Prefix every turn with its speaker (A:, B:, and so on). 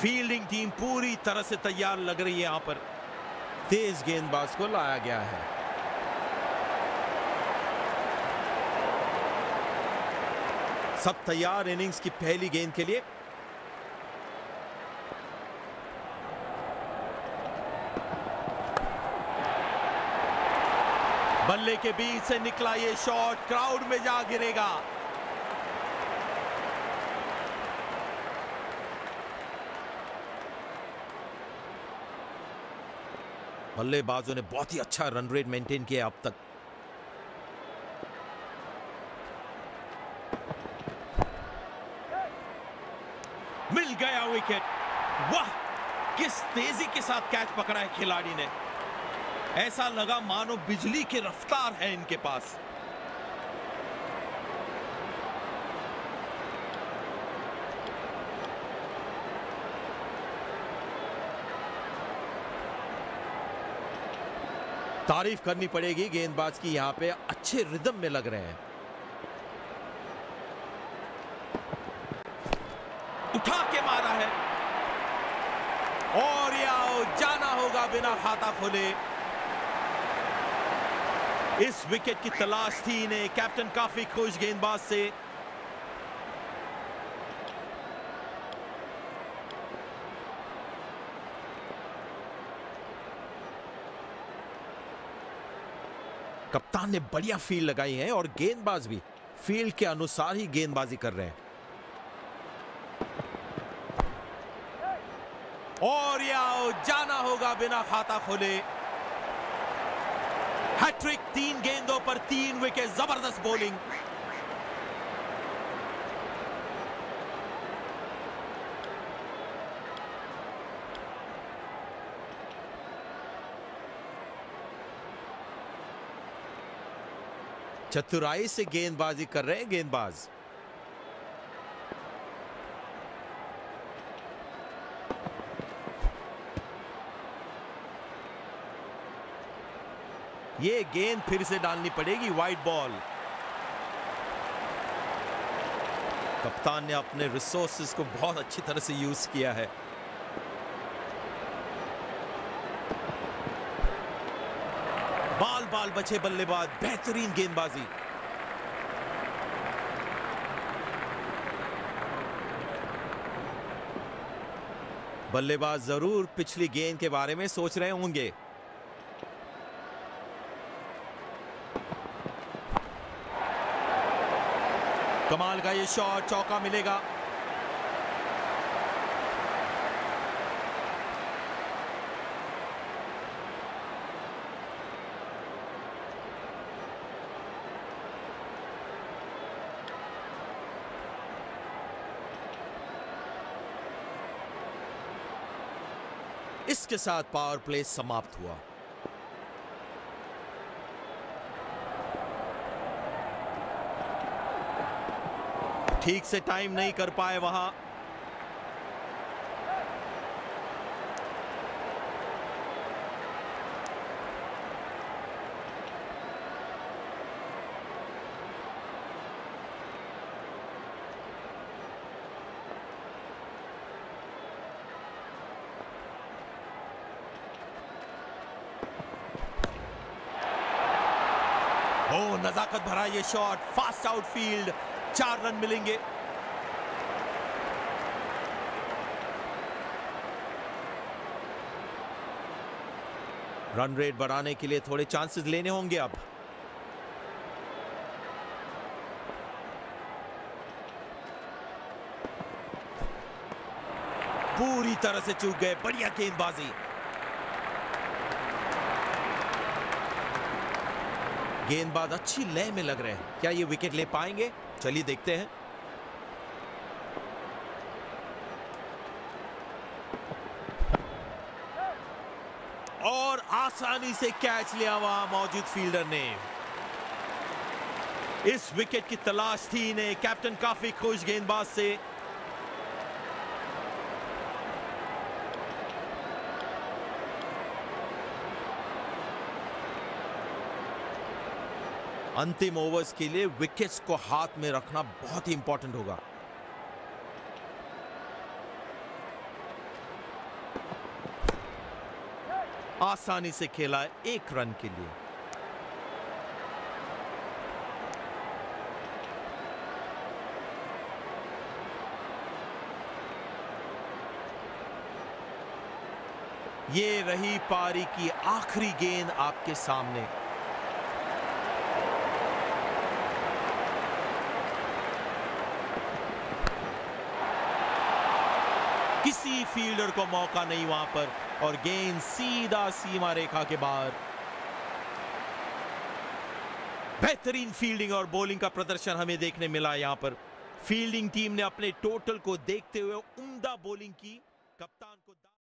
A: Fielding team पूरी तरह से तैयार लग रही है यहाँ पर। तेज गेंदबाज को लाया गया है। सब तैयार इनिंग्स की पहली गेंद के लिए। बल्ले के बीच से निकला ये शॉट क्राउड में जा गिरेगा। बल्लेबाजों ने बहुत ही अच्छा रन रेट मेंटेन किया अब तक। मिल गया विकेट वाह! किस तेज़ी के साथ कैच पकड़ा है खिलाड़ी ने। ऐसा लगा मानो बिजली की रफ्तार है इनके पास। तारीफ़ करनी पड़ेगी गेंदबाज की यहाँ पे। अच्छे रिदम में लग रहे हैं। उठा के मारा है। और या जाना होगा बिना खाता खोले। इस विकेट की तलाश थी इन्हें। कैप्टन काफ़ी खुश गेंदबाज से। कप्तान ने बढ़िया फील लगाई है और गेंदबाज भी फ़ील्ड के अनुसार ही गेंदबाजी कर रहे हैं। और या जाना होगा बिना खाता खोले। हैट्रिक तीन गेंदों पर तीन विकेट ज़बरदस्त बॉलिंग चतुराई से गेंदबाजी कर रहे हैं गेंदबाज। ये गेंद फिर से डालनी पड़ेगी वाइट बॉल कप्तान ने अपने रिसोर्सेज को बहुत अच्छी तरह से यूज़ किया है। बाल बचे बल्लेबाज, बेहतरीन गेंदबाजी। बल्लेबाज ज़रूर पिछली गेंद के बारे में सोच रहे होंगे। कमाल का ये शॉट, चौका मिलेगा। इसके साथ पावर प्ले समाप्त हुआ। ठीक से टाइम नहीं कर पाए वहाँ। ओ नजाकत भरा ये शॉट फास्ट आउटफील्ड चार रन मिलेंगे। रन रेट बढ़ाने के लिए थोड़े चांसेस लेने होंगे अब। पूरी तरह से चूक गए, बढ़िया गेंदबाजी। गेंदबाज अच्छी लय में लग रहे हैं। क्या ये विकेट ले पाएँगे? चलिए देखते हैं। और आसानी से कैच लिया वहाँ मौजूद फील्डर ने। इस विकेट की तलाश थी इन्हें। कैप्टन काफ़ी खुश गेंदबाज से। अंतिम ओवर्स के लिए विकेट्स को हाथ में रखना बहुत ही इंपॉर्टेंट होगा। आसानी से खेला है एक रन के लिए। ये रही पारी की आखिरी गेंद आपके सामने। किसी फील्डर को मौका नहीं वहाँ पर, और गेंद सीधा सीमा रेखा के बाहर। बेहतरीन फील्डिंग और बॉलिंग का प्रदर्शन हमें देखने मिला यहाँ पर। फील्डिंग टीम ने अपने टोटल को देखते हुए उम्दा बॉलिंग की। कप्तान को